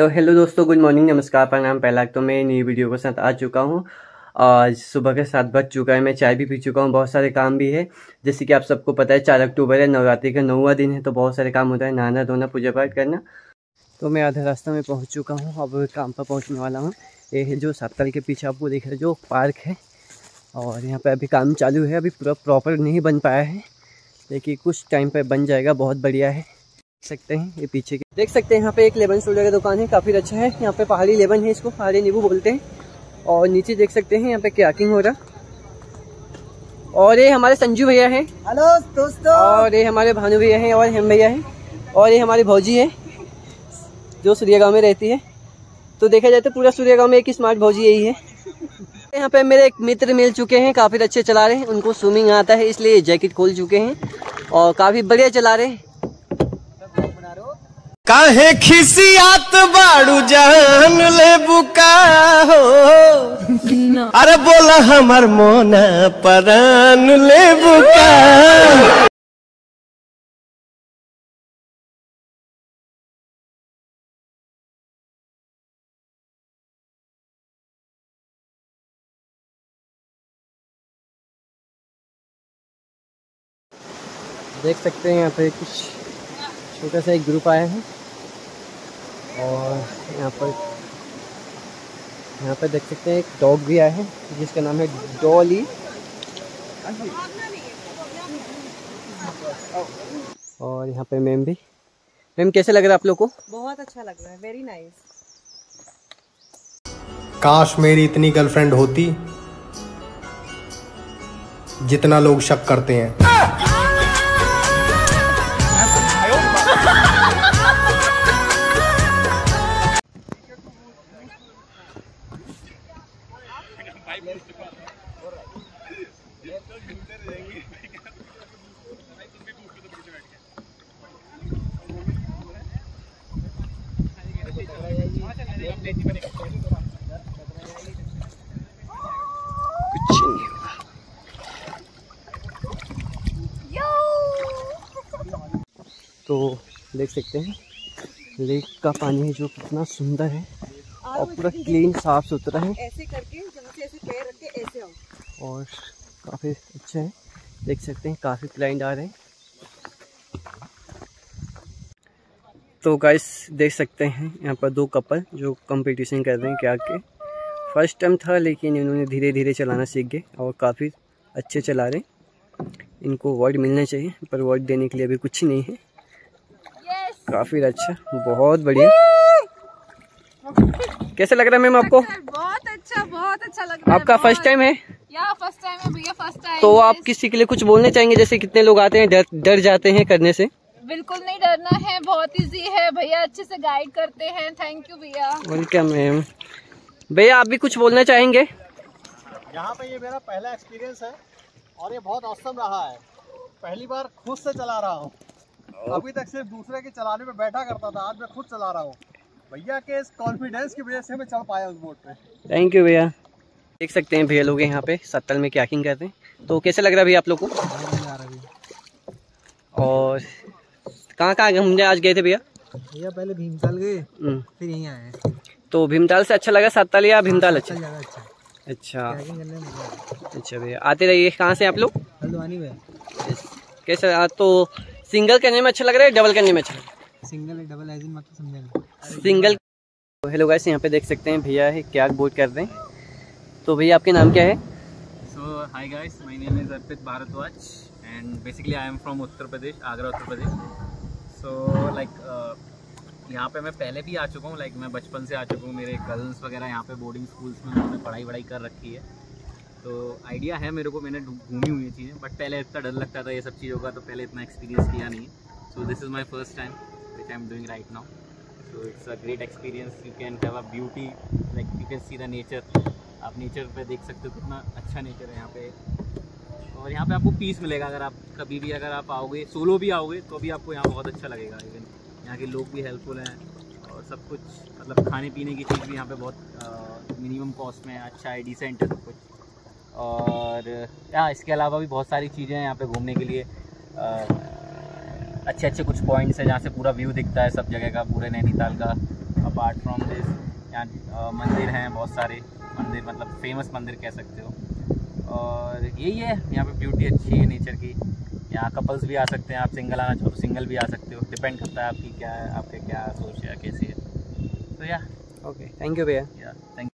तो हेलो दोस्तों good morning नमस्कार, प्रणाम पहला तो मैं नई वीडियो के साथ आ चुका हूँ। आज सुबह के सात बज चुका है, मैं चाय भी पी चुका हूँ, बहुत सारे काम भी है। जैसे कि आप सबको पता है, चार अक्टूबर है, नवरात्रि का नौवा दिन है तो बहुत सारे काम होता है, नहाना, धोना पूजा पाठ करना। तो मैं आधा रास्ता में पहुँच चुका हूँ, अब काम पर पहुँचने वाला हूँ। ये है जो सातल के पीछे आपको देख रहे जो पार्क है। और यहाँ पर अभी काम चालू है, अभी पूरा प्रॉपर नहीं बन पाया है। लेकिन कुछ टाइम पर बन जाएगा, बहुत बढ़िया है। सकते हैं ये पीछे के। देख सकते हैं यहाँ पे एक लेमन सोडा का दुकान है काफ़ी अच्छा है। यहाँ पे पहाड़ी लेमन है इसको पहाड़ी नींबू बोलते हैं। और नीचे देख सकते हैं यहाँ पे कैकिंग हो रहा। और ये हमारे संजू भैया हैं। हेलो दोस्तों। और ये हमारे भानु भैया हैं और हेम भैया हैं। और ये हमारी भौजी है जो सूर्य गाँव में रहती है। तो देखा जाए तो पूरा सूर्य गाँव में एक स्मार्ट भौजी यही है। यहाँ पे मेरे एक मित्र मिल चुके हैं काफ़ी अच्छे चला रहे हैं। उनको स्विमिंग आता है इसलिए जैकेट खोल चुके हैं। और काफ़ी बढ़िया चला रहे हैं। काहे खिसियात बाड़ू जान ले बुका हो? अरे बोला हमर मोना परान ले बुका देख सकते हैं यहाँ पे कुछ छोटा सा एक ग्रुप आया है। और यहाँ पर यहाँ पर देख सकते हैं एक डॉग भी आया है जिसका नाम है डॉली और यहाँ पे मैम भी। मैम कैसे लग रहा है आप लोग को? बहुत अच्छा लग रहा है वेरी नाइस काश मेरी इतनी गर्लफ्रेंड होती जितना लोग शक करते हैं। कुछ नहीं तो देख सकते हैं लेक का पानी है जो कितना सुंदर है और पूरा क्लीन साफ़ सुथरा है। ऐसे करके से ऐसे पैर रख के ऐसे आओ। और काफ़ी अच्छा है। देख सकते हैं काफ़ी क्लाइंट आ रहे हैं। तो गाइस देख सकते हैं यहाँ पर दो कपल जो कंपटीशन कर रहे हैं क्या के। फ़र्स्ट टाइम था लेकिन इन्होंने धीरे धीरे चलाना सीख गए और काफ़ी अच्छे चला रहे हैं। इनको अवार्ड मिलना चाहिए पर अवार्ड देने के लिए अभी कुछ नहीं है। काफ़ी अच्छा बहुत बढ़िया। कैसे लग रहा है मैम आपको? बहुत अच्छा बहुत अच्छा लग रहा है आपका फ़र्स्ट टाइम है? या फ़र्स्ट टाइम है भैया फ़र्स्ट टाइम तो आप किसी के लिए कुछ बोलने चाहेंगे? जैसे कितने लोग आते हैं डर डर जाते हैं करने से। बिल्कुल नहीं डरना है बहुत इजी है। भैया अच्छे से गाइड करते हैं। थैंक यू भैया। वेलकम मैम भैया आप भी कुछ बोलना चाहेंगे? यहाँ पे ये मेरा पहला एक्सपीरियंस है और ये बहुत औसम रहा है। पहली बार खुद से चला रहा हूँ। अभी तक सिर्फ़ दूसरे के चलाने में बैठा करता था आज मैं खुद चला रहा हूँ। भैया के इस कॉन्फिडेंस की वजह से मैं चढ़ पाया उस बोट पे। थैंक यू भैया। देख सकते हैं भैया लोग यहाँ पे सत्तल में कैकिंग करते हैं। तो कैसे लग रहा है भैया आप लोग को? और कहाँ कहाँ घूमने आज गए थे भैया। भैया पहले भीमताल गए हम्म, फिर यहीं आए। तो भीमताल से अच्छा लगा सत्तल या भीमताल अच्छा? अच्छा अच्छा। अच्छा भैया आते रहिए। कहाँ से आप लोग? हल्द्वानी में। कैसे तो सिंगल करने में अच्छा लग रहा है डबल करने में अच्छा लग रहा है? सिंगल है डबल ऐसे मतलब समझा सिंगल। हेलो गाइस यहाँ पे देख सकते हैं भैया है क्या बोट कर रहे हैं। तो भैया आपके नाम क्या है? So hi guys, my name is Arpit Bharadwaj and basically I am from Uttar Pradesh, Agra Uttar Pradesh. So like uh, यहाँ पे मैं पहले भी आ चुका हूँ लाइक like, मैं बचपन से आ चुका हूँ। मेरे कजन्स वगैरह यहाँ पे बोर्डिंग स्कूल्स में उन्होंने पढ़ाई वढ़ाई कर रखी है। तो आइडिया है मेरे को मैंने घूमी हुई चीज़ें। बट पहले इतना डर लगता था ये सब चीज़ों का तो पहले इतना एक्सपीरियंस किया नहीं so this is my first time which I am doing right now so it's a great experience you can have a beauty like you can see the nature आप नेचर पे देख सकते हो कितना अच्छा नेचर है यहाँ पे। और यहाँ पे आपको पीस मिलेगा अगर आप कभी भी अगर आप आओगे सोलो भी आओगे तो भी आपको यहाँ बहुत अच्छा लगेगा इवन यहाँ के लोग भी हेल्पफुल हैं और सब कुछ मतलब खाने पीने की चीज़ भी यहाँ पे बहुत मिनिमम कॉस्ट में है, अच्छा है डिसेंट है सब कुछ। और यहाँ इसके अलावा भी बहुत सारी चीज़ें हैं यहाँ पे घूमने के लिए। अच्छे अच्छे कुछ पॉइंट्स हैं जहाँ से पूरा व्यू दिखता है सब जगह का पूरे नैनीताल का अपार्ट फ्रॉम दिस यहाँ मंदिर हैं बहुत सारे मंदिर मतलब फ़ेमस मंदिर कह सकते हो। और यही है यहाँ पे ब्यूटी अच्छी है नेचर की। यहाँ कपल्स भी आ सकते हैं आप सिंगल आना चाहो तो सिंगल भी आ सकते हो। डिपेंड करता है आपकी क्या है आपके क्या सोच है कैसी है। तो या ओके थैंक यू भैया। या थैंक